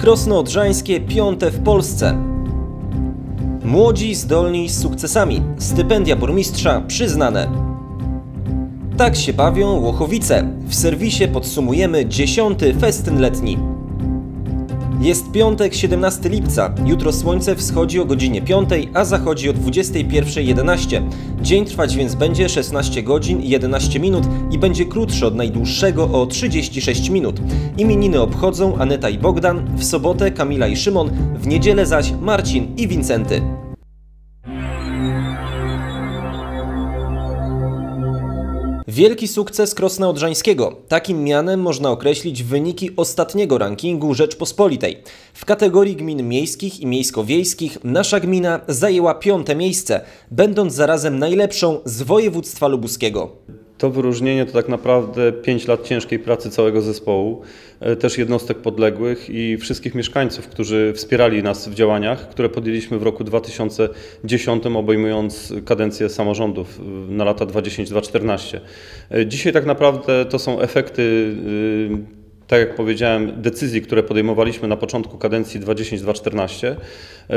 Krosno Odrzańskie piąte w Polsce. Młodzi, zdolni, z sukcesami. Stypendia burmistrza przyznane. Tak się bawią Łochowice. W serwisie podsumujemy dziesiąty festyn letni. Jest piątek, 17 lipca. Jutro słońce wschodzi o godzinie 5, a zachodzi o 21.11. Dzień trwać więc będzie 16 godzin i 11 minut i będzie krótszy od najdłuższego o 36 minut. Imieniny obchodzą Aneta i Bogdan, w sobotę Kamila i Szymon, w niedzielę zaś Marcin i Wincenty. Wielki sukces Krosna Odrzańskiego. Takim mianem można określić wyniki ostatniego rankingu Rzeczpospolitej. W kategorii gmin miejskich i miejsko-wiejskich nasza gmina zajęła piąte miejsce, będąc zarazem najlepszą z województwa lubuskiego. To wyróżnienie to tak naprawdę 5 lat ciężkiej pracy całego zespołu, e, też jednostek podległych i wszystkich mieszkańców, którzy wspierali nas w działaniach, które podjęliśmy w roku 2010, obejmując kadencję samorządów e, na lata 2010-2014. E, dzisiaj tak naprawdę to są efekty tak jak powiedziałem, decyzji, które podejmowaliśmy na początku kadencji 2010-2014, e,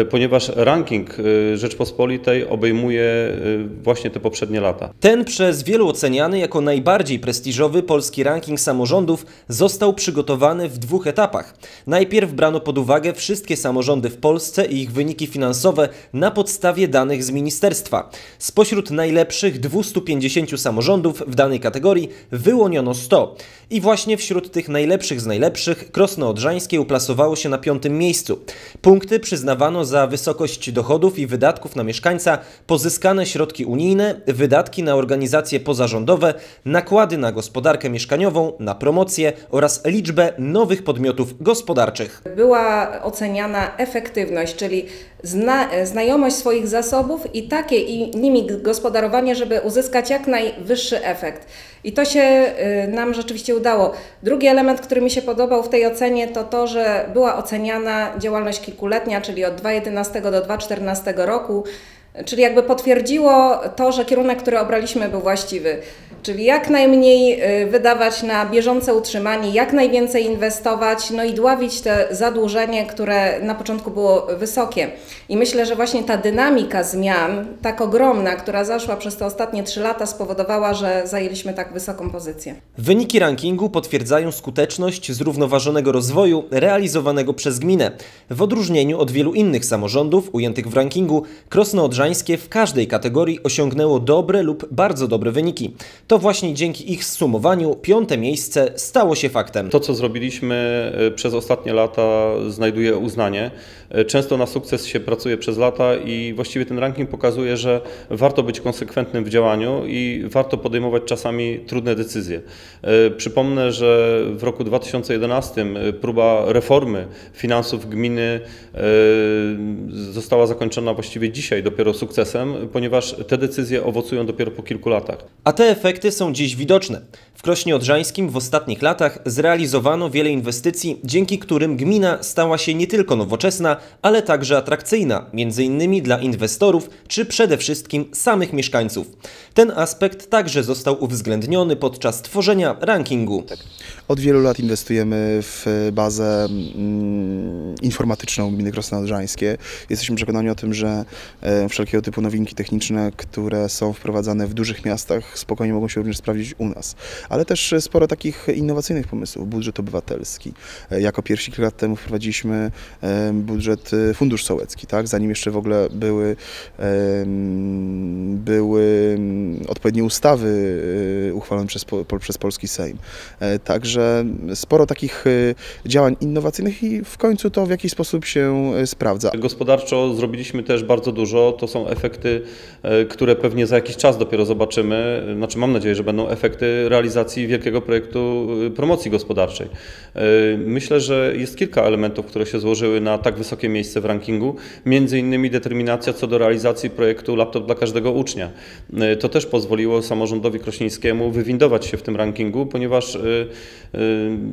ponieważ ranking e, Rzeczpospolitej obejmuje e, właśnie te poprzednie lata. Ten przez wielu oceniany jako najbardziej prestiżowy polski ranking samorządów został przygotowany w dwóch etapach. Najpierw brano pod uwagę wszystkie samorządy w Polsce i ich wyniki finansowe na podstawie danych z ministerstwa. Spośród najlepszych 250 samorządów w danej kategorii wyłoniono 100 i właśnie wśród tych najlepszych z najlepszych Krosno Odrzańskie uplasowało się na piątym miejscu. Punkty przyznawano za wysokość dochodów i wydatków na mieszkańca, pozyskane środki unijne, wydatki na organizacje pozarządowe, nakłady na gospodarkę mieszkaniową, na promocję oraz liczbę nowych podmiotów gospodarczych. Była oceniana efektywność, czyli zna, znajomość swoich zasobów i takie i nimi gospodarowanie, żeby uzyskać jak najwyższy efekt. I to się y, nam rzeczywiście udało. Drugi element, który mi się podobał w tej ocenie, to to, że była oceniana działalność kilkuletnia, czyli od 2011 do 2014 roku, czyli jakby potwierdziło to, że kierunek, który obraliśmy, był właściwy. Czyli jak najmniej y, wydawać na bieżące utrzymanie, jak najwięcej inwestować, no i dławić te zadłużenie, które na początku było wysokie. I myślę, że właśnie ta dynamika zmian, tak ogromna, która zaszła przez te ostatnie trzy lata, spowodowała, że zajęliśmy tak wysoką pozycję. Wyniki rankingu potwierdzają skuteczność zrównoważonego rozwoju realizowanego przez gminę. W odróżnieniu od wielu innych samorządów ujętych w rankingu, Krosno W każdej kategorii osiągnęło dobre lub bardzo dobre wyniki. To właśnie dzięki ich zsumowaniu piąte miejsce stało się faktem. To, co zrobiliśmy e, przez ostatnie lata, znajduje uznanie. E, często na sukces się pracuje przez lata i właściwie ten ranking pokazuje, że warto być konsekwentnym w działaniu i warto podejmować czasami trudne decyzje. E, przypomnę, że w roku 2011 próba reformy finansów gminy została zakończona właściwie dzisiaj dopiero sukcesem, ponieważ te decyzje owocują dopiero po kilku latach. A te efekty są dziś widoczne. W Krośnie Odrzańskim w ostatnich latach zrealizowano wiele inwestycji, dzięki którym gmina stała się nie tylko nowoczesna, ale także atrakcyjna, między innymi dla inwestorów czy przede wszystkim samych mieszkańców. Ten aspekt także został uwzględniony podczas tworzenia rankingu. Od wielu lat inwestujemy w bazę mm, informatyczną gminy Krosno Odrzańskie. Jesteśmy przekonani o tym, że e, wszelkiego typu nowinki techniczne, które są wprowadzane w dużych miastach, spokojnie mogą się również sprawdzić u nas. Ale też sporo takich innowacyjnych pomysłów. Budżet obywatelski. E, jako pierwsi kilka lat temu wprowadziliśmy e, budżet fundusz sołecki, tak? zanim jeszcze w ogóle były, były odpowiednie ustawy uchwalone przez, przez polski Sejm. Także Także sporo takich y, działań innowacyjnych i w końcu to w jakiś sposób się y, sprawdza. Gospodarczo zrobiliśmy też bardzo dużo. To są efekty, y, które pewnie za jakiś czas dopiero zobaczymy. Znaczy mam nadzieję, że będą efekty realizacji wielkiego projektu promocji gospodarczej. Myślę, że jest kilka elementów, które się złożyły na tak wysokie miejsce w rankingu. Między innymi determinacja co do realizacji projektu Laptop dla każdego ucznia. To też pozwoliło samorządowi krośnieńskiemu wywindować się w tym rankingu, ponieważ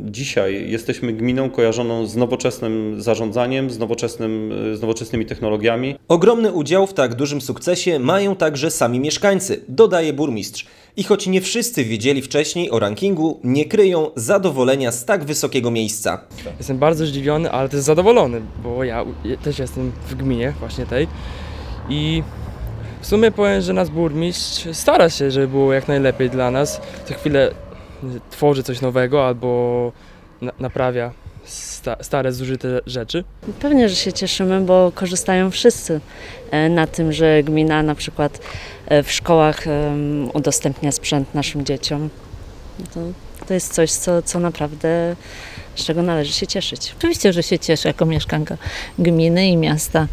dzisiaj jesteśmy gminą kojarzoną z nowoczesnym zarządzaniem, z, nowoczesnym, z nowoczesnymi technologiami. Ogromny udział w tak dużym sukcesie mają także sami mieszkańcy, dodaje burmistrz. I choć nie wszyscy wiedzieli wcześniej o rankingu, nie kryją zadowolenia z tak wysokiego miejsca. Jestem bardzo zdziwiony, ale też zadowolony, bo ja też jestem w gminie właśnie tej i w sumie powiem, że nasz burmistrz stara się, żeby było jak najlepiej dla nas. Co chwilę tworzy coś nowego albo na naprawia sta stare, zużyte rzeczy. Pewnie, że się cieszymy, bo korzystają wszyscy e, na tym, że gmina na przykład e, w szkołach udostępnia sprzęt naszym dzieciom. To, to jest coś, co, co naprawdę z czego należy się cieszyć. Oczywiście, że się cieszę jako mieszkanka gminy i miasta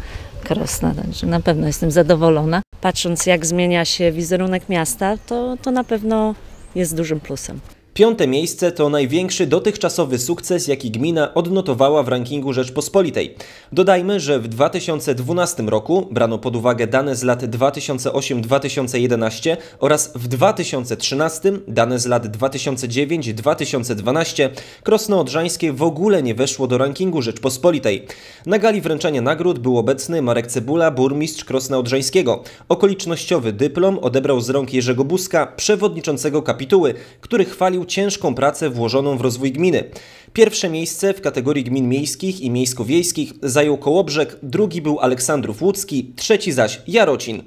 Krosna, także na pewno jestem zadowolona. Patrząc jak zmienia się wizerunek miasta, to, to na pewno jest dużym plusem. Piąte miejsce to największy dotychczasowy sukces, jaki gmina odnotowała w rankingu Rzeczpospolitej. Dodajmy, że w 2012 roku brano pod uwagę dane z lat 2008-2011 oraz w 2013 dane z lat 2009-2012 Krosno Odrzańskie w ogóle nie weszło do rankingu Rzeczpospolitej. Na gali wręczania nagród był obecny Marek Cebula, burmistrz Krosna Odrzańskiego. Okolicznościowy dyplom odebrał z rąk Jerzego Buzka, przewodniczącego kapituły, który chwalił ciężką pracę włożoną w rozwój gminy. Pierwsze miejsce w kategorii gmin miejskich i miejsko-wiejskich zajął Kołobrzeg, drugi był Aleksandrów Łódzki, trzeci zaś Jarocin.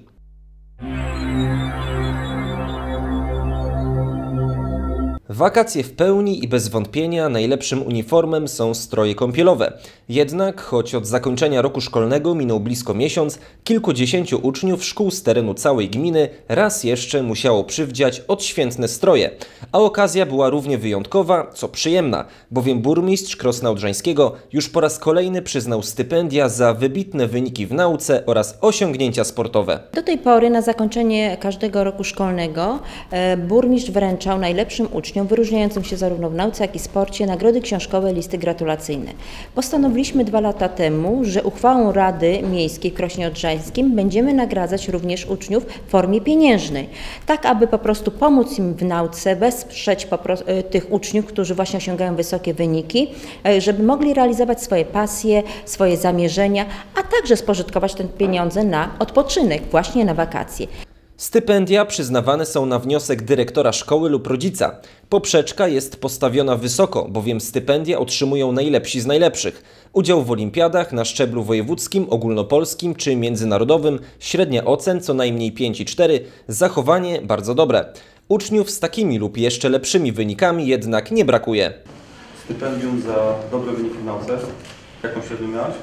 Wakacje w pełni i bez wątpienia najlepszym uniformem są stroje kąpielowe. Jednak, choć od zakończenia roku szkolnego minął blisko miesiąc, kilkudziesięciu uczniów szkół z terenu całej gminy raz jeszcze musiało przywdziać odświętne stroje. A okazja była równie wyjątkowa, co przyjemna, bowiem burmistrz Krosna Odrzańskiego już po raz kolejny przyznał stypendia za wybitne wyniki w nauce oraz osiągnięcia sportowe. Do tej pory na zakończenie każdego roku szkolnego e, burmistrz wręczał najlepszym uczniom wyróżniającym się zarówno w nauce, jak i sporcie nagrody książkowe, listy gratulacyjne. Postanowiliśmy dwa lata temu, że uchwałą Rady Miejskiej w Krośnie Odrzańskim będziemy nagradzać również uczniów w formie pieniężnej, tak aby po prostu pomóc im w nauce, wesprzeć e, tych uczniów, którzy właśnie osiągają wysokie wyniki, e, żeby mogli realizować swoje pasje, swoje zamierzenia, a także spożytkować te pieniądze na odpoczynek, właśnie na wakacje. Stypendia przyznawane są na wniosek dyrektora szkoły lub rodzica. Poprzeczka jest postawiona wysoko, bowiem stypendia otrzymują najlepsi z najlepszych. Udział w olimpiadach na szczeblu wojewódzkim, ogólnopolskim czy międzynarodowym, średnia ocen co najmniej 5,4, zachowanie bardzo dobre. Uczniów z takimi lub jeszcze lepszymi wynikami jednak nie brakuje. Stypendium za dobre wyniki w nauce. Jaką średnią miałaś?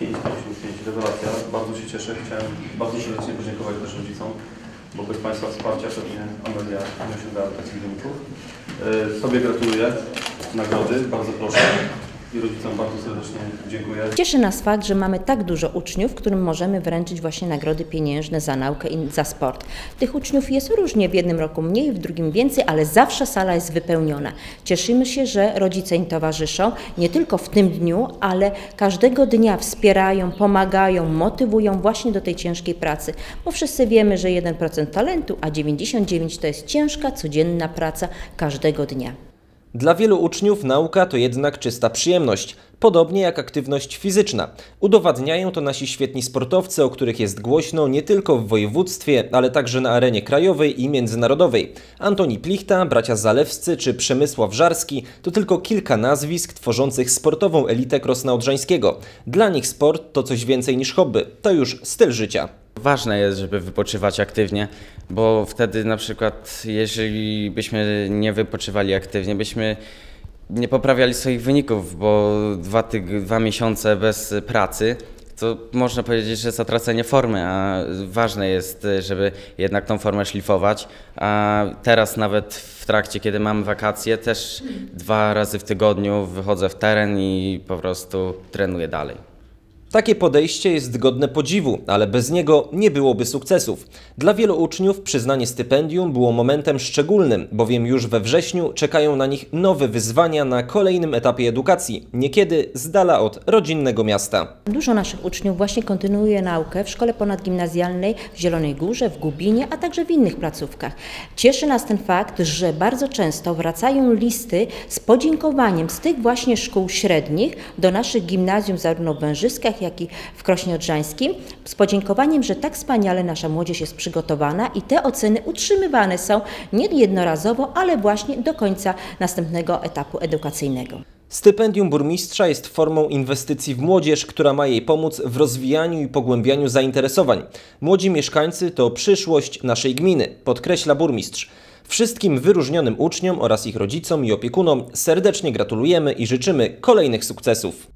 5 na 5, rewelacja. Bardzo się cieszę. Chciałem bardzo serdecznie podziękować też rodzicom, bo bez Państwa wsparcia pewnie Amelia nie osiągała takich wyników. E, sobie gratuluję nagrody, bardzo proszę i rodzicom bardzo serdecznie dziękuję. Cieszy nas fakt, że mamy tak dużo uczniów, którym możemy wręczyć właśnie nagrody pieniężne za naukę i za sport. Tych uczniów jest różnie, w jednym roku mniej, w drugim więcej, ale zawsze sala jest wypełniona. Cieszymy się, że rodzice im towarzyszą, nie tylko w tym dniu, ale każdego dnia wspierają, pomagają, motywują właśnie do tej ciężkiej pracy, bo wszyscy wiemy, że 1% talentu, a 99% to jest ciężka, codzienna praca każdego dnia. Dla wielu uczniów nauka to jednak czysta przyjemność, podobnie jak aktywność fizyczna. Udowadniają to nasi świetni sportowcy, o których jest głośno nie tylko w województwie, ale także na arenie krajowej i międzynarodowej. Antoni Plichta, bracia Zalewscy czy Przemysław Żarski to tylko kilka nazwisk tworzących sportową elitę Krosna Odrzańskiego. Dla nich sport to coś więcej niż hobby, to już styl życia. Ważne jest, żeby wypoczywać aktywnie, bo wtedy na przykład, jeżeli byśmy nie wypoczywali aktywnie, byśmy nie poprawiali swoich wyników, bo dwa, tyg- dwa miesiące bez pracy to można powiedzieć, że zatracenie formy, a ważne jest, żeby jednak tą formę szlifować. A teraz nawet w trakcie, kiedy mamy wakacje, też dwa razy w tygodniu wychodzę w teren i po prostu trenuję dalej. Takie podejście jest godne podziwu, ale bez niego nie byłoby sukcesów. Dla wielu uczniów przyznanie stypendium było momentem szczególnym, bowiem już we wrześniu czekają na nich nowe wyzwania na kolejnym etapie edukacji, niekiedy z dala od rodzinnego miasta. Dużo naszych uczniów właśnie kontynuuje naukę w szkole ponadgimnazjalnej w Zielonej Górze, w Gubinie, a także w innych placówkach. Cieszy nas ten fakt, że bardzo często wracają listy z podziękowaniem z tych właśnie szkół średnich do naszych gimnazjum zarówno w Wężyskach, jak i w Krośnie Odrzańskim, z podziękowaniem, że tak wspaniale nasza młodzież jest przygotowana i te oceny utrzymywane są nie jednorazowo, ale właśnie do końca następnego etapu edukacyjnego. Stypendium burmistrza jest formą inwestycji w młodzież, która ma jej pomóc w rozwijaniu i pogłębianiu zainteresowań. Młodzi mieszkańcy to przyszłość naszej gminy, podkreśla burmistrz. Wszystkim wyróżnionym uczniom oraz ich rodzicom i opiekunom serdecznie gratulujemy i życzymy kolejnych sukcesów.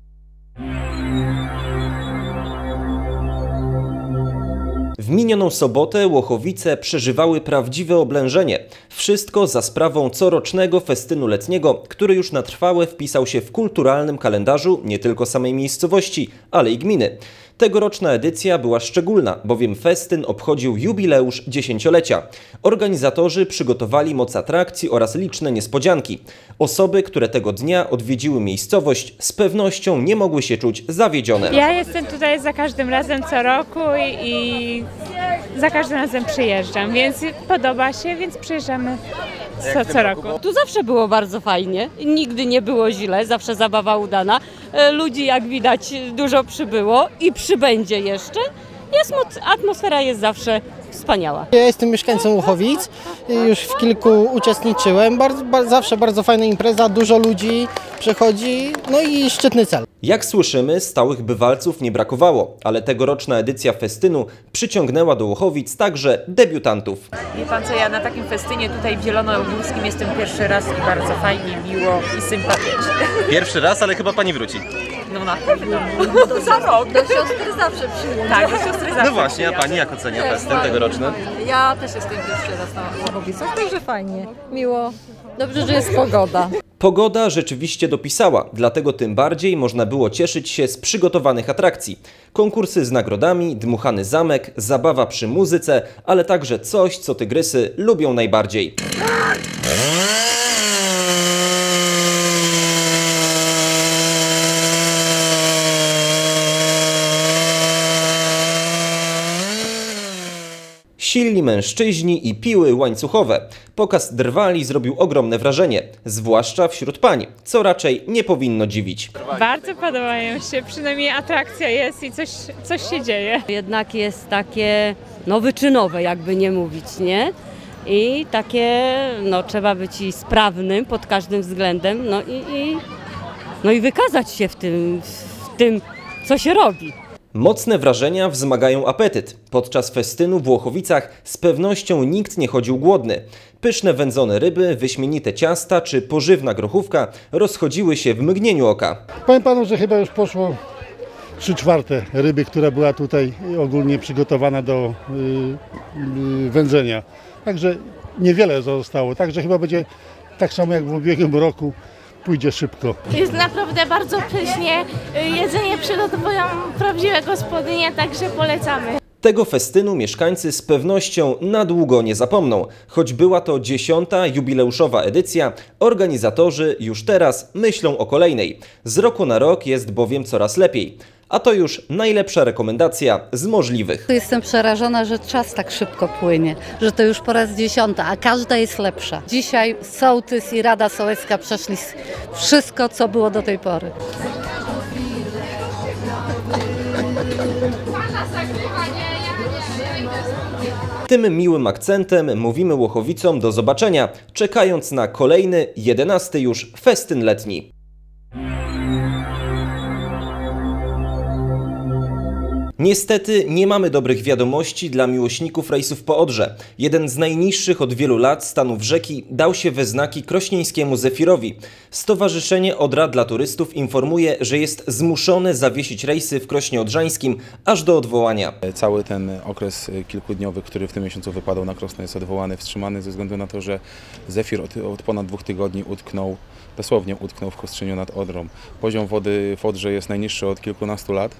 W minioną sobotę Łochowice przeżywały prawdziwe oblężenie. Wszystko za sprawą corocznego festynu letniego, który już na trwałe wpisał się w kulturalnym kalendarzu nie tylko samej miejscowości, ale i gminy. Tegoroczna edycja była szczególna, bowiem festyn obchodził jubileusz dziesięciolecia. Organizatorzy przygotowali moc atrakcji oraz liczne niespodzianki. Osoby, które tego dnia odwiedziły miejscowość, z pewnością nie mogły się czuć zawiedzione. Ja jestem tutaj za każdym razem co roku i, za każdym razem przyjeżdżam, więc podoba się, więc przyjeżdżamy co, co roku. Tu zawsze było bardzo fajnie, nigdy nie było źle, zawsze zabawa udana. E, Ludzi jak widać dużo przybyło i przybędzie jeszcze. Jest, atmosfera jest zawsze wspaniała. Ja jestem mieszkańcem Łuchowic, już w kilku uczestniczyłem. Bardzo, ba- zawsze bardzo fajna impreza, dużo ludzi przychodzi, no i szczytny cel. Jak słyszymy, stałych bywalców nie brakowało, ale tegoroczna edycja festynu przyciągnęła do Łochowic także debiutantów. Wie pan co, ja na takim festynie tutaj w Zielonogórskim jestem pierwszy raz i bardzo fajnie, miło i sympatycznie. Pierwszy raz, ale chyba pani wróci. No na pewno. To za rok. Do siostry zawsze przyjdę. Tak, do siostry zawsze No właśnie, a pani jak ocenia festyn tegoroczny? Ja też jestem pierwszy raz na Łachowicach, także fajnie, miło. Dobrze, że jest pogoda. Pogoda rzeczywiście dopisała, dlatego tym bardziej można było cieszyć się z przygotowanych atrakcji. Konkursy z nagrodami, dmuchany zamek, zabawa przy muzyce, ale także coś, co tygrysy lubią najbardziej. Silni mężczyźni i piły łańcuchowe. Pokaz drwali zrobił ogromne wrażenie, zwłaszcza wśród pań, co raczej nie powinno dziwić. Bardzo podobają się, przynajmniej atrakcja jest i coś, coś się dzieje. Jednak jest takie no wyczynowe, jakby nie mówić, nie? I takie, no trzeba być i sprawnym pod każdym względem, no i, i, no i wykazać się w tym, w tym, co się robi. Mocne wrażenia wzmagają apetyt. Podczas festynu w Łochowicach z pewnością nikt nie chodził głodny. Pyszne wędzone ryby, wyśmienite ciasta czy pożywna grochówka rozchodziły się w mgnieniu oka. Powiem panu, że chyba już poszło 3 czwarte ryby, która była tutaj ogólnie przygotowana do y, y, wędzenia. Także niewiele zostało, także chyba będzie tak samo jak w ubiegłym roku, pójdzie szybko. Jest naprawdę bardzo pysznie. Jedzenie przygotowują prawdziwe gospodynie, także polecamy. Tego festynu mieszkańcy z pewnością na długo nie zapomną. Choć była to dziesiąta jubileuszowa edycja, organizatorzy już teraz myślą o kolejnej. Z roku na rok jest bowiem coraz lepiej. A to już najlepsza rekomendacja z możliwych. Jestem przerażona, że czas tak szybko płynie, że to już po raz dziesiąta, a każda jest lepsza. Dzisiaj sołtys i Rada Sołecka przeszli wszystko, co było do tej pory. Tym miłym akcentem mówimy Łochowicom do zobaczenia, czekając na kolejny, jedenasty już festyn letni. Niestety nie mamy dobrych wiadomości dla miłośników rejsów po Odrze. Jeden z najniższych od wielu lat stanów rzeki dał się we znaki krośnieńskiemu Zefirowi. Stowarzyszenie Odra dla turystów informuje, że jest zmuszone zawiesić rejsy w Krośnie Odrzańskim aż do odwołania. Cały ten okres kilkudniowy, który w tym miesiącu wypadał na Krosno jest odwołany, wstrzymany ze względu na to, że Zefir od, od ponad dwóch tygodni utknął, dosłownie utknął w Kostrzeniu nad Odrą. Poziom wody w Odrze jest najniższy od kilkunastu lat.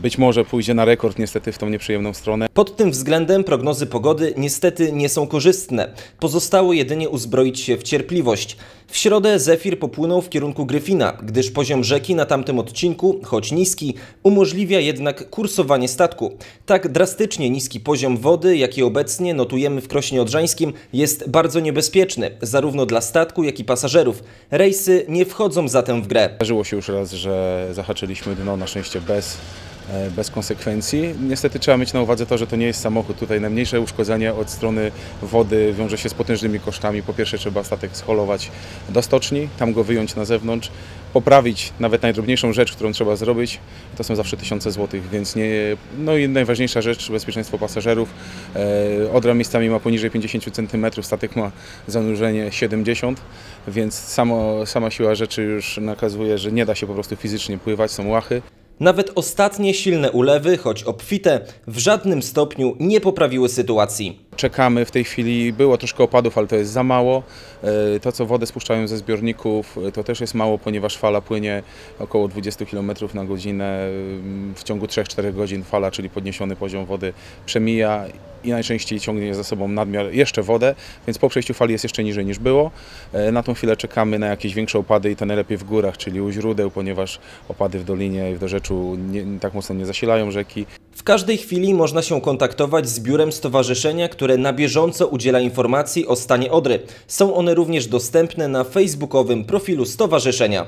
Być może pójdzie na rekord niestety w tą nieprzyjemną stronę. Pod tym względem prognozy pogody niestety nie są korzystne. Pozostało jedynie uzbroić się w cierpliwość. W środę Zefir popłynął w kierunku Gryfina, gdyż poziom rzeki na tamtym odcinku, choć niski, umożliwia jednak kursowanie statku. Tak drastycznie niski poziom wody, jaki obecnie notujemy w Krośnie Odrzańskim, jest bardzo niebezpieczny, zarówno dla statku, jak i pasażerów. Rejsy nie wchodzą zatem w grę. Zdarzyło się już raz, że zahaczyliśmy dno, na szczęście bez bez konsekwencji. Niestety trzeba mieć na uwadze to, że to nie jest samochód. Tutaj najmniejsze uszkodzenie od strony wody wiąże się z potężnymi kosztami. Po pierwsze trzeba statek scholować do stoczni, tam go wyjąć na zewnątrz, poprawić nawet najdrobniejszą rzecz, którą trzeba zrobić, to są zawsze tysiące złotych, więc nie... No i najważniejsza rzecz, bezpieczeństwo pasażerów. E, Odra miejscami ma poniżej 50 cm, statek ma zanurzenie 70, więc samo, sama siła rzeczy już nakazuje, że nie da się po prostu fizycznie pływać, są łachy. Nawet ostatnie silne ulewy, choć obfite, w żadnym stopniu nie poprawiły sytuacji. Czekamy w tej chwili, było troszkę opadów, ale to jest za mało. E, To, co wodę spuszczają ze zbiorników, e, to też jest mało, ponieważ fala płynie około 20 km na godzinę. W ciągu 3-4 godzin fala, czyli podniesiony poziom wody, przemija i najczęściej ciągnie za sobą nadmiar jeszcze wodę, więc po przejściu fali jest jeszcze niżej niż było. E, Na tą chwilę czekamy na jakieś większe opady i to najlepiej w górach, czyli u źródeł, ponieważ opady w dolinie i w dorzeczu nie, tak mocno nie zasilają rzeki. W każdej chwili można się kontaktować z biurem stowarzyszenia, które na bieżąco udziela informacji o stanie Odry. Są one również dostępne na facebookowym profilu stowarzyszenia.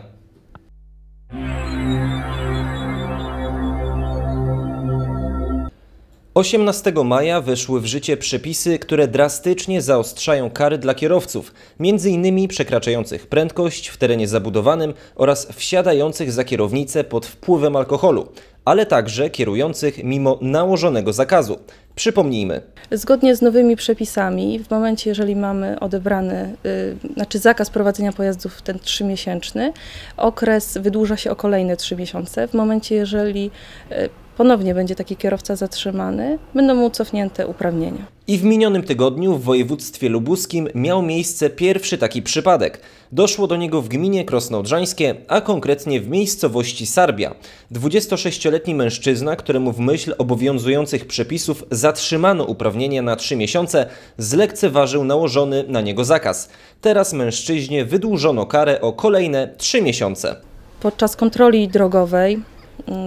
18 maja weszły w życie przepisy, które drastycznie zaostrzają kary dla kierowców, m.in. przekraczających prędkość w terenie zabudowanym oraz wsiadających za kierownicę pod wpływem alkoholu, ale także kierujących mimo nałożonego zakazu. Przypomnijmy, Zgodnie z nowymi przepisami, w momencie, jeżeli mamy odebrany, y, znaczy zakaz prowadzenia pojazdów ten trzymiesięczny, okres wydłuża się o kolejne trzy miesiące. W momencie, jeżeli y, ponownie będzie taki kierowca zatrzymany, będą mu cofnięte uprawnienia. I w minionym tygodniu w województwie lubuskim miał miejsce pierwszy taki przypadek. Doszło do niego w gminie Krosno Odrzańskie, a konkretnie w miejscowości Sarbia. 26-letni mężczyzna, któremu w myśl obowiązujących przepisów zatrzymano uprawnienia na 3 miesiące, zlekceważył nałożony na niego zakaz. Teraz mężczyźnie wydłużono karę o kolejne 3 miesiące. Podczas kontroli drogowej,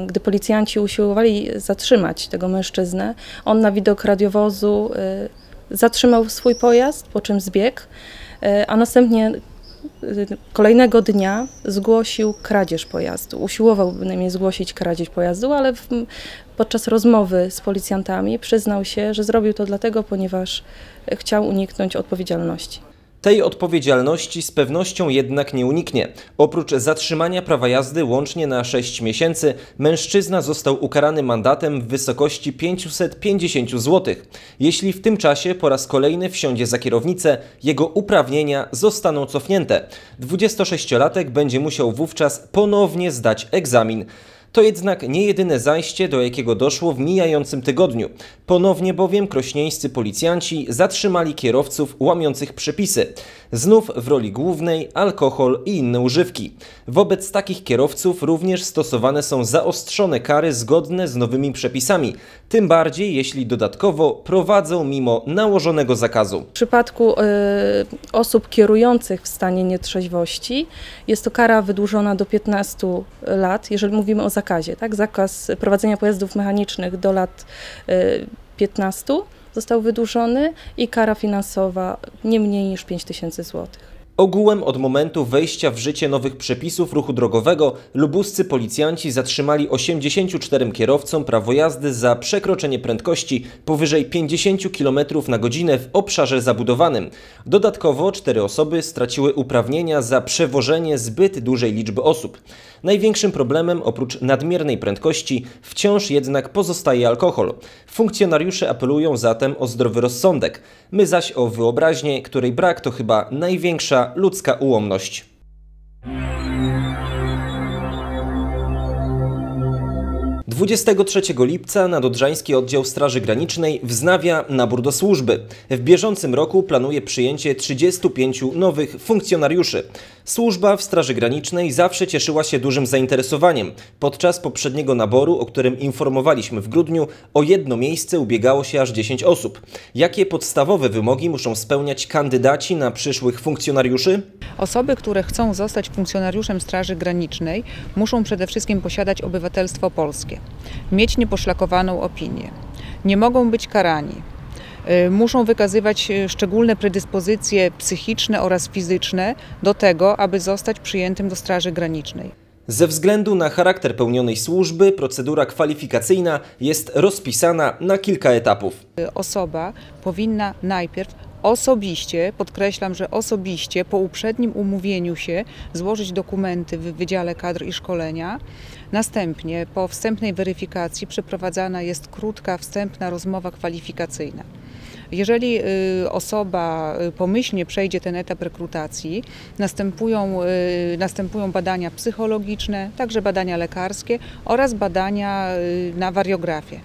gdy policjanci usiłowali zatrzymać tego mężczyznę, on na widok radiowozu y, zatrzymał swój pojazd, po czym zbiegł, y, a następnie y, kolejnego dnia zgłosił kradzież pojazdu. Usiłował bynajmniej zgłosić kradzież pojazdu, ale w, podczas rozmowy z policjantami przyznał się, że zrobił to dlatego, ponieważ chciał uniknąć odpowiedzialności. Tej odpowiedzialności z pewnością jednak nie uniknie. Oprócz zatrzymania prawa jazdy łącznie na 6 miesięcy, mężczyzna został ukarany mandatem w wysokości 550 zł. Jeśli w tym czasie po raz kolejny wsiądzie za kierownicę, jego uprawnienia zostaną cofnięte. 26-latek będzie musiał wówczas ponownie zdać egzamin. To jednak nie jedyne zajście, do jakiego doszło w mijającym tygodniu. Ponownie bowiem krośnieńscy policjanci zatrzymali kierowców łamiących przepisy. Znów w roli głównej alkohol i inne używki. Wobec takich kierowców również stosowane są zaostrzone kary zgodne z nowymi przepisami, tym bardziej jeśli dodatkowo prowadzą mimo nałożonego zakazu. W przypadku y, osób kierujących w stanie nietrzeźwości jest to kara wydłużona do 15 lat, jeżeli mówimy o zakazie. Tak? Zakaz prowadzenia pojazdów mechanicznych do lat y, 15 został wydłużony i kara finansowa nie mniej niż 5 tysięcy złotych. Ogółem od momentu wejścia w życie nowych przepisów ruchu drogowego lubuscy policjanci zatrzymali 84 kierowcom prawo jazdy za przekroczenie prędkości powyżej 50 km na godzinę w obszarze zabudowanym. Dodatkowo cztery osoby straciły uprawnienia za przewożenie zbyt dużej liczby osób. Największym problemem oprócz nadmiernej prędkości wciąż jednak pozostaje alkohol. Funkcjonariusze apelują zatem o zdrowy rozsądek. My zaś o wyobraźnię, której brak to chyba największa ludzka ułomność. Dwudziestego 23 lipca Nadodrzański Oddział Straży Granicznej wznawia nabór do służby. W bieżącym roku planuje przyjęcie 35 nowych funkcjonariuszy. Służba w Straży Granicznej zawsze cieszyła się dużym zainteresowaniem. Podczas poprzedniego naboru, o którym informowaliśmy w grudniu, o jedno miejsce ubiegało się aż 10 osób. Jakie podstawowe wymogi muszą spełniać kandydaci na przyszłych funkcjonariuszy? Osoby, które chcą zostać funkcjonariuszem Straży Granicznej, muszą przede wszystkim posiadać obywatelstwo polskie, mieć nieposzlakowaną opinię, nie mogą być karani, muszą wykazywać y, szczególne predyspozycje psychiczne oraz fizyczne do tego, aby zostać przyjętym do Straży Granicznej. Ze względu na charakter pełnionej służby, procedura kwalifikacyjna jest rozpisana na kilka etapów. Osoba powinna najpierw osobiście, podkreślam, że osobiście po uprzednim umówieniu się złożyć dokumenty w Wydziale Kadr i Szkolenia. Następnie po wstępnej weryfikacji przeprowadzana jest krótka wstępna rozmowa kwalifikacyjna. Jeżeli y, osoba y, pomyślnie przejdzie ten etap rekrutacji, następują, y, następują badania psychologiczne, także badania lekarskie oraz badania na wariografię.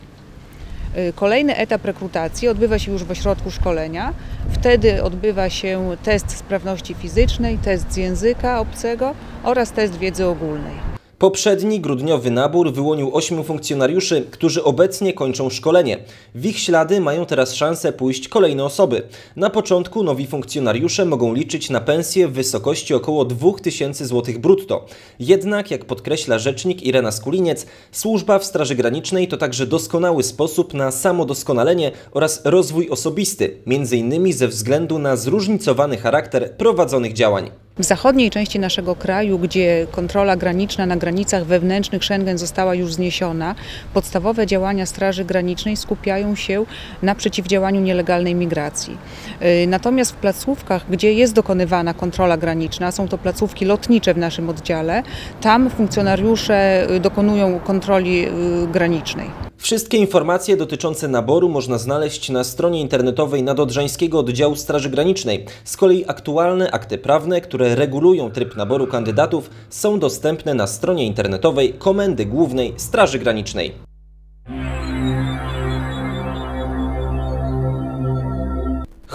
Kolejny etap rekrutacji odbywa się już w ośrodku szkolenia. Wtedy odbywa się test sprawności fizycznej, test z języka obcego oraz test wiedzy ogólnej. Poprzedni grudniowy nabór wyłonił ośmiu funkcjonariuszy, którzy obecnie kończą szkolenie. W ich ślady mają teraz szansę pójść kolejne osoby. Na początku nowi funkcjonariusze mogą liczyć na pensję w wysokości około 2000 zł brutto. Jednak, jak podkreśla rzecznik Irena Skuliniec, służba w Straży Granicznej to także doskonały sposób na samodoskonalenie oraz rozwój osobisty, m.in. ze względu na zróżnicowany charakter prowadzonych działań. W zachodniej części naszego kraju, gdzie kontrola graniczna na granicach wewnętrznych Schengen została już zniesiona, podstawowe działania Straży Granicznej skupiają się na przeciwdziałaniu nielegalnej migracji. Y, natomiast w placówkach, gdzie jest dokonywana kontrola graniczna, są to placówki lotnicze w naszym oddziale, tam funkcjonariusze y, dokonują kontroli y, granicznej. Wszystkie informacje dotyczące naboru można znaleźć na stronie internetowej Nadodrzańskiego Oddziału Straży Granicznej. Z kolei aktualne akty prawne, które regulują tryb naboru kandydatów są dostępne na stronie internetowej Komendy Głównej Straży Granicznej.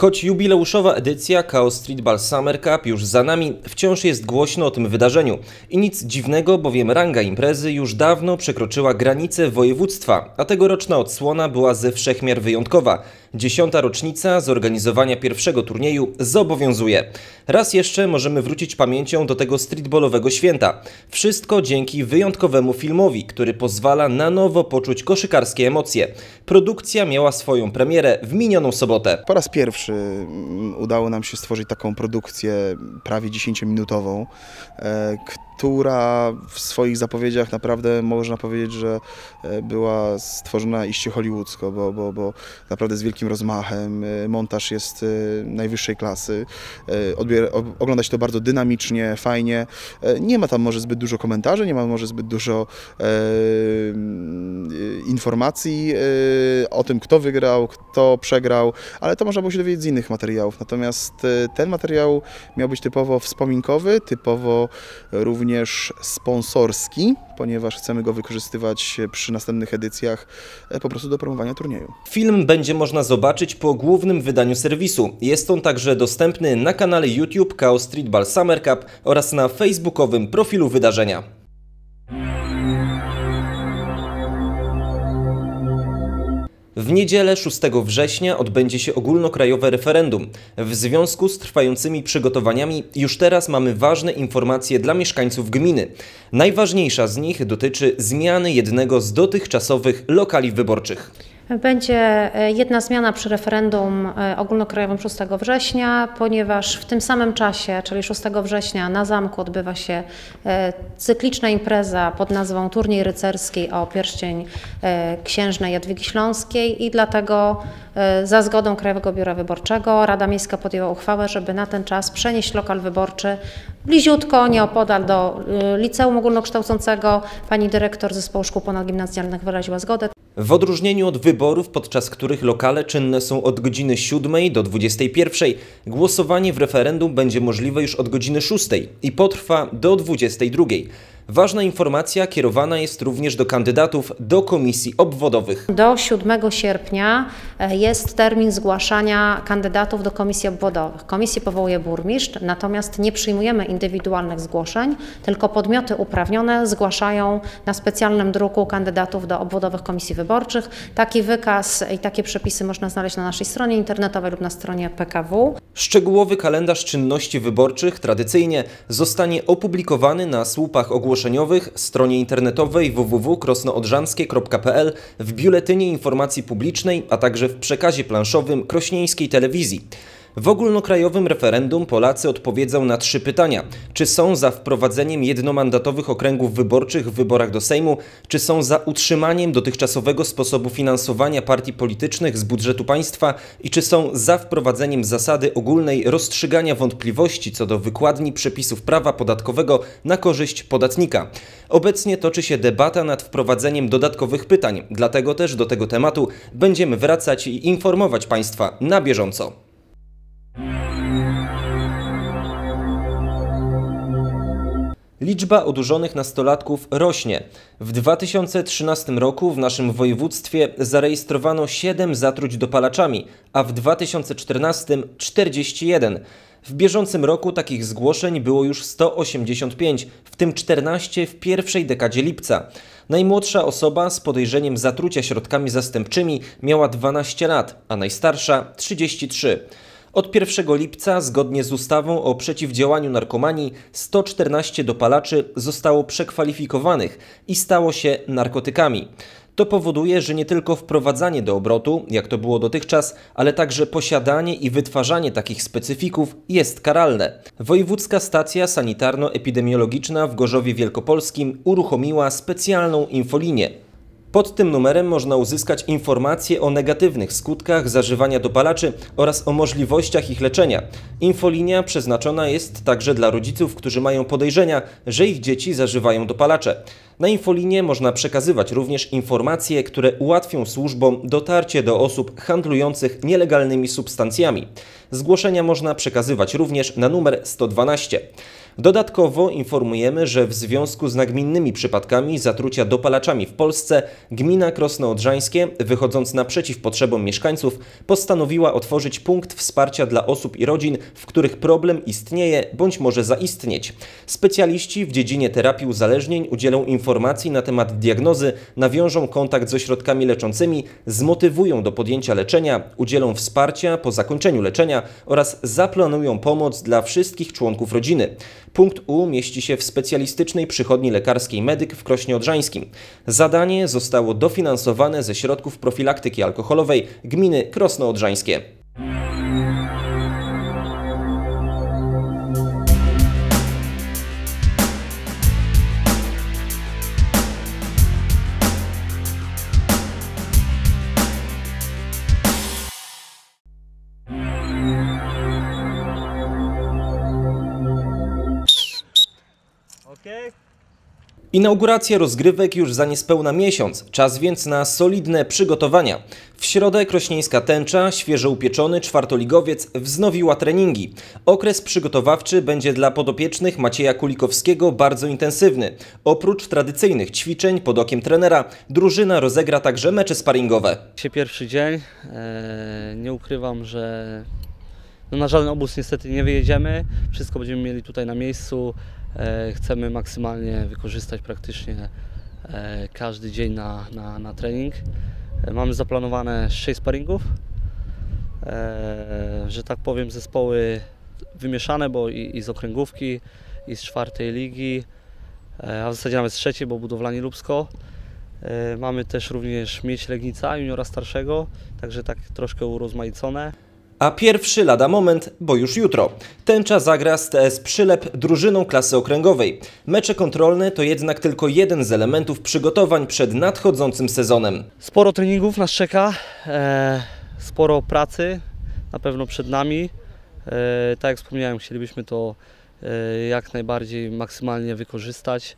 Choć jubileuszowa edycja Chaos Street Ball Summer Cup już za nami, wciąż jest głośno o tym wydarzeniu. I nic dziwnego, bowiem ranga imprezy już dawno przekroczyła granice województwa, a tegoroczna odsłona była ze wszechmiar wyjątkowa. Dziesiąta rocznica zorganizowania pierwszego turnieju zobowiązuje. Raz jeszcze możemy wrócić pamięcią do tego streetballowego święta. Wszystko dzięki wyjątkowemu filmowi, który pozwala na nowo poczuć koszykarskie emocje. Produkcja miała swoją premierę w minioną sobotę. Po raz pierwszy mm, udało nam się stworzyć taką produkcję prawie 10-minutową, e, która w swoich zapowiedziach naprawdę można powiedzieć, że e, była stworzona iście hollywoodzko, bo, bo, bo naprawdę z wielkim rozmachem, e, montaż jest najwyższej klasy, Odbier ogląda się to bardzo dynamicznie, fajnie, nie ma tam może zbyt dużo komentarzy, nie ma może zbyt dużo e, informacji e, o tym, kto wygrał, kto przegrał, ale to można było się dowiedzieć z innych materiałów, natomiast ten materiał miał być typowo wspominkowy, typowo również również sponsorski, ponieważ chcemy go wykorzystywać przy następnych edycjach e, po prostu do promowania turnieju. Film będzie można zobaczyć po głównym wydaniu serwisu. Jest on także dostępny na kanale YouTube Chaos Street Ball Summer Cup oraz na facebookowym profilu wydarzenia. W niedzielę 6 września odbędzie się ogólnokrajowe referendum. W związku z trwającymi przygotowaniami już teraz mamy ważne informacje dla mieszkańców gminy. Najważniejsza z nich dotyczy zmiany jednego z dotychczasowych lokali wyborczych. Będzie e, jedna zmiana przy referendum e, ogólnokrajowym 6 września, ponieważ w tym samym czasie, czyli 6 września na zamku odbywa się e, cykliczna impreza pod nazwą Turniej Rycerski o pierścień księżnej Jadwigi Śląskiej i dlatego za zgodą Krajowego Biura Wyborczego Rada Miejska podjęła uchwałę, żeby na ten czas przenieść lokal wyborczy bliziutko, nieopodal do liceum ogólnokształcącego. Pani dyrektor Zespołu Szkół Ponadgimnazjalnych wyraziła zgodę. W odróżnieniu od wyborów, podczas których lokale czynne są od godziny 7 do 21, głosowanie w referendum będzie możliwe już od godziny 6 i potrwa do 22. Ważna informacja kierowana jest również do kandydatów do komisji obwodowych. Do 7 sierpnia e, jest termin zgłaszania kandydatów do komisji obwodowych. Komisję powołuje burmistrz, natomiast nie przyjmujemy indywidualnych zgłoszeń, tylko podmioty uprawnione zgłaszają na specjalnym druku kandydatów do obwodowych komisji wyborczych. Taki wykaz i takie przepisy można znaleźć na naszej stronie internetowej lub na stronie PKW. Szczegółowy kalendarz czynności wyborczych tradycyjnie zostanie opublikowany na słupach ogłoszonych ogłoszeniowych, stronie internetowej www.krosnoodrzanskie.pl, w biuletynie informacji publicznej, a także w przekazie planszowym krośnieńskiej telewizji. W ogólnokrajowym referendum Polacy odpowiedzą na trzy pytania. Czy są za wprowadzeniem jednomandatowych okręgów wyborczych w wyborach do Sejmu? Czy są za utrzymaniem dotychczasowego sposobu finansowania partii politycznych z budżetu państwa? I czy są za wprowadzeniem zasady ogólnej rozstrzygania wątpliwości co do wykładni przepisów prawa podatkowego na korzyść podatnika? Obecnie toczy się debata nad wprowadzeniem dodatkowych pytań, dlatego też do tego tematu będziemy wracać i informować Państwa na bieżąco. Liczba odurzonych nastolatków rośnie. W 2013 roku w naszym województwie zarejestrowano 7 zatruć dopalaczami, a w 2014 41. W bieżącym roku takich zgłoszeń było już 185, w tym 14 w pierwszej dekadzie lipca. Najmłodsza osoba z podejrzeniem zatrucia środkami zastępczymi miała 12 lat, a najstarsza 33. Od 1 lipca, zgodnie z ustawą o przeciwdziałaniu narkomanii, 114 dopalaczy zostało przekwalifikowanych i stało się narkotykami. To powoduje, że nie tylko wprowadzanie do obrotu, jak to było dotychczas, ale także posiadanie i wytwarzanie takich specyfików jest karalne. Wojewódzka Stacja Sanitarno-Epidemiologiczna w Gorzowie Wielkopolskim uruchomiła specjalną infolinię. Pod tym numerem można uzyskać informacje o negatywnych skutkach zażywania dopalaczy oraz o możliwościach ich leczenia. Infolinia przeznaczona jest także dla rodziców, którzy mają podejrzenia, że ich dzieci zażywają dopalacze. Na infolinie można przekazywać również informacje, które ułatwią służbom dotarcie do osób handlujących nielegalnymi substancjami. Zgłoszenia można przekazywać również na numer 112. Dodatkowo informujemy, że w związku z nagminnymi przypadkami zatrucia dopalaczami w Polsce gmina Krosno Odrzańskie, wychodząc naprzeciw potrzebom mieszkańców, postanowiła otworzyć punkt wsparcia dla osób i rodzin, w których problem istnieje bądź może zaistnieć. Specjaliści w dziedzinie terapii uzależnień udzielą informacji na temat diagnozy, nawiążą kontakt z ośrodkami leczącymi, zmotywują do podjęcia leczenia, udzielą wsparcia po zakończeniu leczenia oraz zaplanują pomoc dla wszystkich członków rodziny. Punkt U mieści się w specjalistycznej przychodni lekarskiej Medyk w Krośnie Odrzańskim. Zadanie zostało dofinansowane ze środków profilaktyki alkoholowej gminy Krosno Odrzańskie. Inauguracja rozgrywek już za niespełna miesiąc, czas więc na solidne przygotowania. W środę krośnieńska tęcza, świeżo upieczony czwartoligowiec wznowiła treningi. Okres przygotowawczy będzie dla podopiecznych Macieja Kulikowskiego bardzo intensywny. Oprócz tradycyjnych ćwiczeń pod okiem trenera, drużyna rozegra także mecze sparingowe. Pierwszy dzień, e, nie ukrywam, że no na żaden obóz niestety nie wyjedziemy, wszystko będziemy mieli tutaj na miejscu. E, chcemy maksymalnie wykorzystać praktycznie e, każdy dzień na, na, na trening. E, mamy zaplanowane 6 sparingów, że tak powiem zespoły wymieszane, bo i, i z okręgówki, i z czwartej ligi, a w zasadzie nawet z trzeciej, bo budowlani Lubsko. Mamy też również Mieć Legnica, juniora starszego, także tak troszkę urozmaicone. A pierwszy lada moment, bo już jutro. Tęcza zagra z TS Przylep drużyną klasy okręgowej. Mecze kontrolne to jednak tylko jeden z elementów przygotowań przed nadchodzącym sezonem. Sporo treningów nas czeka, e, sporo pracy na pewno przed nami. E, tak jak wspomniałem, chcielibyśmy to e, jak najbardziej maksymalnie wykorzystać.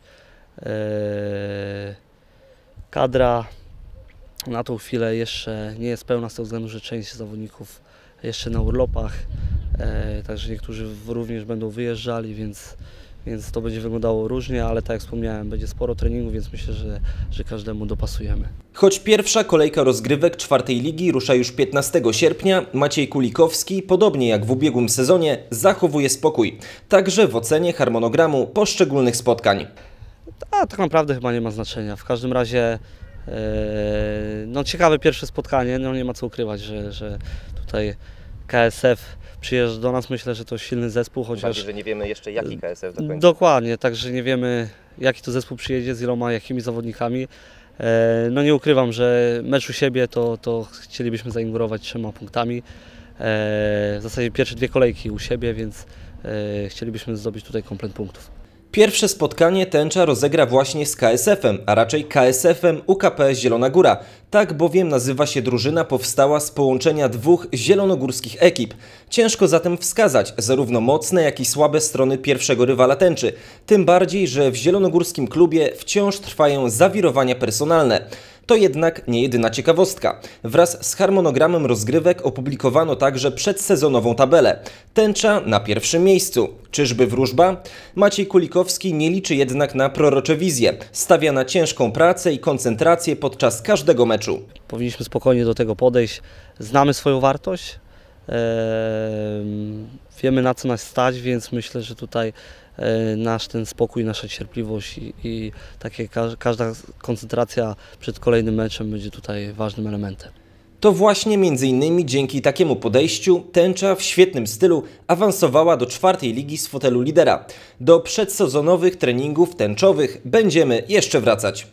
E, kadra na tą chwilę jeszcze nie jest pełna z tego względu, że część zawodników jeszcze na urlopach, e, także niektórzy również będą wyjeżdżali, więc, więc to będzie wyglądało różnie, ale tak jak wspomniałem, będzie sporo treningu, więc myślę, że, że każdemu dopasujemy. Choć pierwsza kolejka rozgrywek czwartej ligi rusza już 15 sierpnia, Maciej Kulikowski, podobnie jak w ubiegłym sezonie, zachowuje spokój, także w ocenie harmonogramu poszczególnych spotkań. A, tak naprawdę chyba nie ma znaczenia. W każdym razie e, no, ciekawe pierwsze spotkanie, no nie ma co ukrywać, że, że tutaj KSF przyjeżdża do nas, myślę, że to silny zespół, chociaż... Bardziej, że nie wiemy jeszcze jaki KSF do końca. Dokładnie, także nie wiemy jaki to zespół przyjedzie, z iloma, jakimi zawodnikami. E, no nie ukrywam, że mecz u siebie to, to chcielibyśmy zainaugurować trzema punktami. w zasadzie pierwsze dwie kolejki u siebie, więc chcielibyśmy zdobyć tutaj komplet punktów. Pierwsze spotkanie tęcza rozegra właśnie z KSF-em, a raczej KSF-em UKP Zielona Góra. Tak bowiem nazywa się drużyna powstała z połączenia dwóch zielonogórskich ekip. Ciężko zatem wskazać zarówno mocne, jak i słabe strony pierwszego rywala tęczy. Tym bardziej, że w zielonogórskim klubie wciąż trwają zawirowania personalne. To jednak nie jedyna ciekawostka. Wraz z harmonogramem rozgrywek opublikowano także przedsezonową tabelę. Tęcza na pierwszym miejscu. Czyżby wróżba? Maciej Kulikowski nie liczy jednak na prorocze wizje. Stawia na ciężką pracę i koncentrację podczas każdego meczu. Powinniśmy spokojnie do tego podejść. Znamy swoją wartość, wiemy na co nas stać, więc myślę, że tutaj nasz ten spokój, nasza cierpliwość i, i takie każda koncentracja przed kolejnym meczem będzie tutaj ważnym elementem. To właśnie między innymi dzięki takiemu podejściu tęcza w świetnym stylu awansowała do czwartej ligi z fotelu lidera. Do przedsezonowych treningów tęczowych będziemy jeszcze wracać.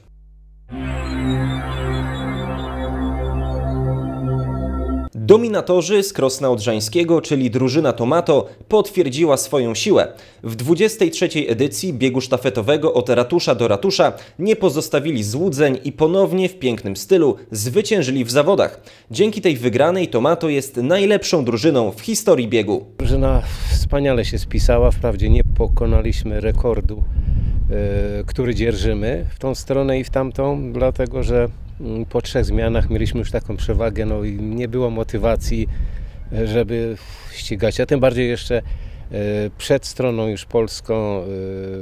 Dominatorzy z Krosna Odrzańskiego, czyli drużyna Tomato, potwierdziła swoją siłę. W 23. edycji biegu sztafetowego od ratusza do ratusza nie pozostawili złudzeń i ponownie w pięknym stylu zwyciężyli w zawodach. Dzięki tej wygranej Tomato jest najlepszą drużyną w historii biegu. Drużyna wspaniale się spisała, wprawdzie nie pokonaliśmy rekordu, yy, który dzierżymy w tą stronę i w tamtą, dlatego że po trzech zmianach mieliśmy już taką przewagę, no i nie było motywacji, e, żeby ścigać, a tym bardziej jeszcze e, przed stroną już polską e,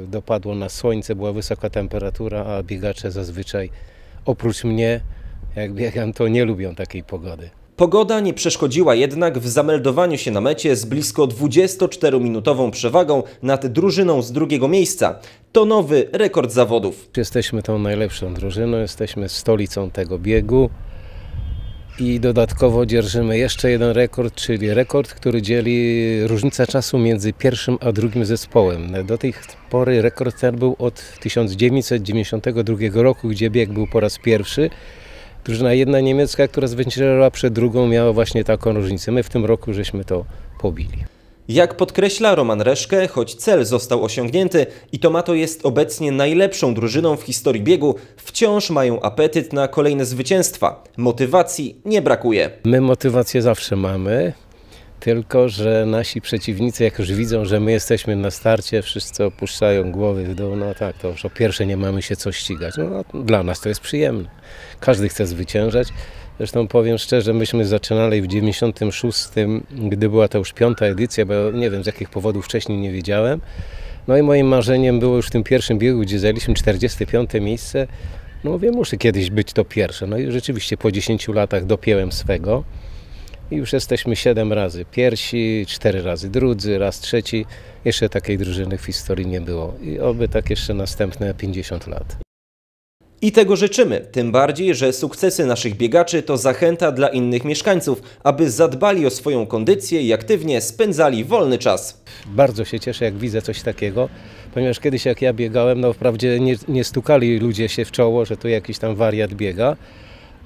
dopadło na słońce, była wysoka temperatura, a biegacze zazwyczaj oprócz mnie, jak biegam, to nie lubią takiej pogody. Pogoda nie przeszkodziła jednak w zameldowaniu się na mecie z blisko 24-minutową przewagą nad drużyną z drugiego miejsca. To nowy rekord zawodów. Jesteśmy tą najlepszą drużyną, jesteśmy stolicą tego biegu i dodatkowo dzierżymy jeszcze jeden rekord, czyli rekord, który dzieli różnica czasu między pierwszym a drugim zespołem. Do tej pory rekord ten był od 1992 roku, gdzie bieg był po raz pierwszy. Drużyna jedna niemiecka, która zwyciężyła przed drugą, miała właśnie taką różnicę. My w tym roku żeśmy to pobili. Jak podkreśla Roman Reszke, choć cel został osiągnięty i Tomato jest obecnie najlepszą drużyną w historii biegu, wciąż mają apetyt na kolejne zwycięstwa. Motywacji nie brakuje. My motywację zawsze mamy, tylko że nasi przeciwnicy, jak już widzą, że my jesteśmy na starcie, wszyscy opuszczają głowy w dół, no tak, to już o pierwsze nie mamy się co ścigać. No, no, dla nas to jest przyjemne. Każdy chce zwyciężać. Zresztą powiem szczerze, myśmy zaczynali w 96, gdy była to już piąta edycja, bo nie wiem z jakich powodów wcześniej nie wiedziałem. No i moim marzeniem było już w tym pierwszym biegu, gdzie zajęliśmy 45 miejsce. No wiem, muszę kiedyś być to pierwsze. No i rzeczywiście po 10 latach dopięłem swego. I już jesteśmy 7 razy pierwsi, 4 razy drudzy, raz trzeci. Jeszcze takiej drużyny w historii nie było. I oby tak jeszcze następne 50 lat. I tego życzymy, tym bardziej, że sukcesy naszych biegaczy to zachęta dla innych mieszkańców, aby zadbali o swoją kondycję i aktywnie spędzali wolny czas. Bardzo się cieszę, jak widzę coś takiego, ponieważ kiedyś jak ja biegałem, no wprawdzie nie, nie stukali ludzie się w czoło, że tu jakiś tam wariat biega,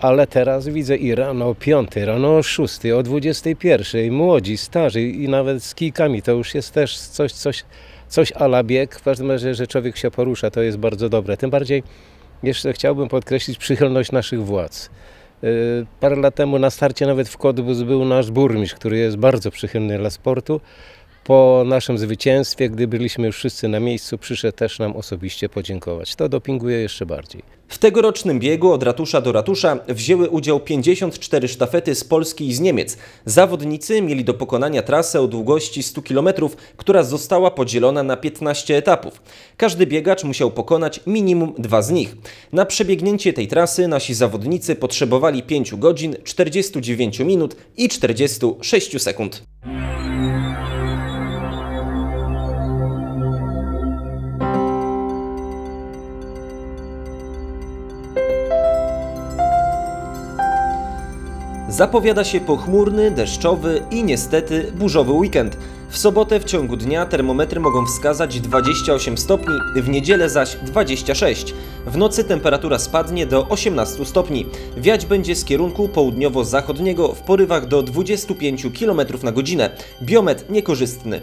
ale teraz widzę i rano o 5, rano o 6, o 21, młodzi, starzy i nawet z kijkami, to już jest też coś, coś, coś ala bieg, w każdym razie, że człowiek się porusza, to jest bardzo dobre, tym bardziej jeszcze chciałbym podkreślić przychylność naszych władz. Y, parę lat temu na starcie nawet w Kodbus był nasz burmistrz, który jest bardzo przychylny dla sportu po naszym zwycięstwie, gdy byliśmy już wszyscy na miejscu, przyszedł też nam osobiście podziękować. To dopinguje jeszcze bardziej. W tegorocznym biegu od ratusza do ratusza wzięły udział 54 sztafety z Polski i z Niemiec. Zawodnicy mieli do pokonania trasę o długości 100 km, która została podzielona na 15 etapów. Każdy biegacz musiał pokonać minimum dwa z nich. Na przebiegnięcie tej trasy nasi zawodnicy potrzebowali 5 godzin, 49 minut i 46 sekund. Zapowiada się pochmurny, deszczowy i niestety burzowy weekend. W sobotę w ciągu dnia termometry mogą wskazać 28 stopni, w niedzielę zaś 26. W nocy temperatura spadnie do 18 stopni. Wiać będzie z kierunku południowo-zachodniego w porywach do 25 km na godzinę. Biometr niekorzystny.